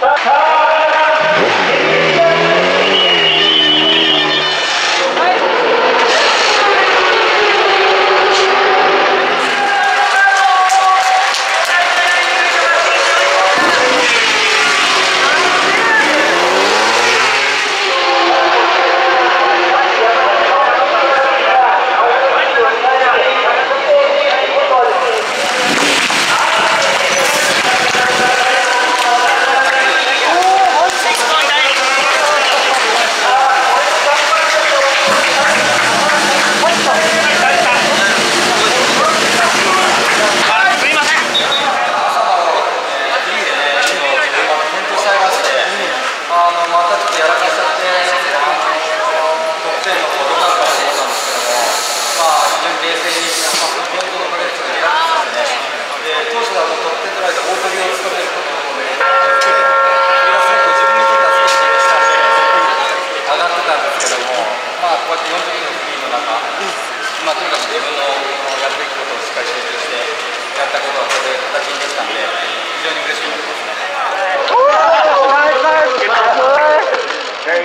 Shut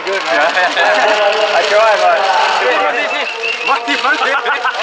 good, man. I tried, but... What do you